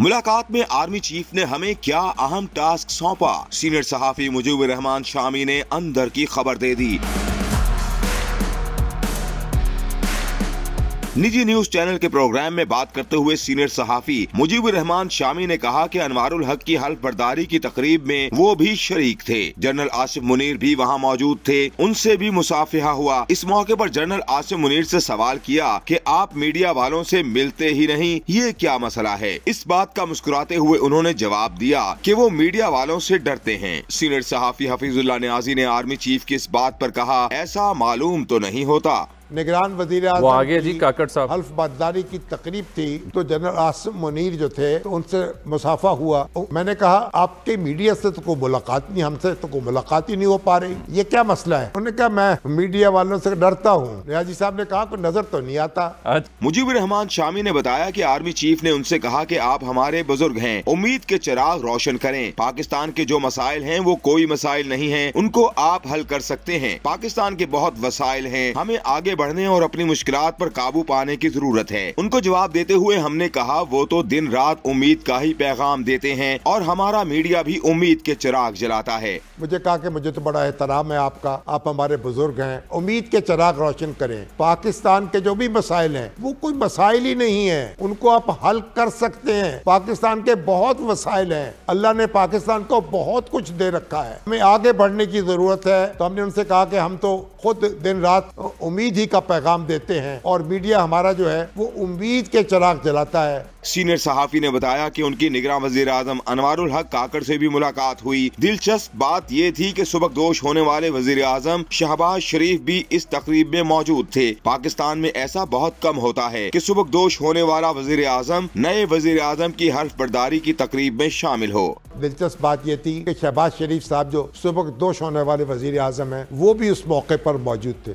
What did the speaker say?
मुलाकात में army chief ने हमें क्या अहम टास्क सौंपा? सीनियर सहाफी मुजीबर रहमान शामी ने अंदर की खबर दे दी। निजी न्यूज़ चैनल के प्रोग्राम में बात करते हुए सीनियर सहाफी मुजीबुर रहमान शामी ने कहा कि अनवारुल हक की हल्फ बर्दारी की तकरीब में वो भी शरीक थे। जनरल आसिफ मुनीर भी वहाँ मौजूद थे। उनसे भी मुसाफिहा हुआ। इस मौके पर जनरल आसिफ मुनीर से सवाल किया कि आप मीडिया वालों से मिलते ही नहीं, ये क्या मसला है? इस बात का मुस्कुराते हुए उन्होंने जवाब दिया कि वो मीडिया वालों से डरते हैं। सीनियर सहाफी हफीजुल्ला न्याजी ने आर्मी चीफ की इस बात पर कहा, ऐसा मालूम तो नहीं होता। निगरान वज़ीर वो आगे जी काकड़ साहब। हल्फ बर्दारी की तकरीब थी तो जनरल आसिम मुनीर जो थे तो उनसे मुसाफा हुआ। तो मैंने कहा आपके मीडिया से तो कोई मुलाकात नहीं हमसे तो कोई मुलाकात ही नहीं हो पा रही। ये क्या मसला है? उन्होंने कहा मैं मीडिया वालों से डरता हूँ। रियाजी साहब ने कहा कोई नज़र तो नहीं आता। मुजीब रहमान शामी ने बताया की आर्मी चीफ ने उनसे कहा की आप हमारे बुज़ुर्ग हैं उम्मीद के चिराग रोशन करें। पाकिस्तान के जो मसाइल है वो कोई मसाइल नहीं है उनको आप हल कर सकते हैं। पाकिस्तान के बहुत वसाइल है हमें आगे बढ़ने और अपनी मुश्किल पर काबू पाने की ज़रूरत है। उनको जवाब देते हुए हमने कहा, वो तो दिन रात उम्मीद का ही पैगाम देते हैं और हमारा मीडिया भी उम्मीद के चिराग जलाता है। मुझे कहा कि मुझे तो बड़ा एहतराम है आपका, आप हमारे बुज़ुर्ग हैं, उम्मीद के चिराग रोशन करें। पाकिस्तान के जो भी मसाइल हैं, वो कोई मसाइल ही नहीं है। उनको आप हल कर सकते हैं। पाकिस्तान के बहुत मसाइल हैं। अल्लाह ने पाकिस्तान को बहुत कुछ दे रखा है। हमें आगे बढ़ने की ज़रूरत है। तो हमने उनसे कहा कि हम तो खुद दिन रात उम्मीद ही का पैगाम देते हैं और मीडिया हमारा जो है वो उम्मीद के चराग जलाता है। सीनियर सहाफी ने बताया कि उनकी निगरान वज़ीर आज़म अनवारुल हक काकड़ से भी मुलाकात हुई। दिलचस्प बात ये थी कि सुबह दोष होने वाले वज़ीर आज़म शहबाज शरीफ भी इस तकरीब में मौजूद थे। पाकिस्तान में ऐसा बहुत कम होता है कि सुबह दोष होने वाला वज़ीर आज़म नए वज़ीर आज़म की हर्फ बर्दारी की तकरीब में शामिल हो। दिलचस्प बात यह थी कि शहबाज शरीफ साहब जो सुबह दोष होने वाले वज़ीर आज़म है वो भी उस मौके पर मौजूद थे।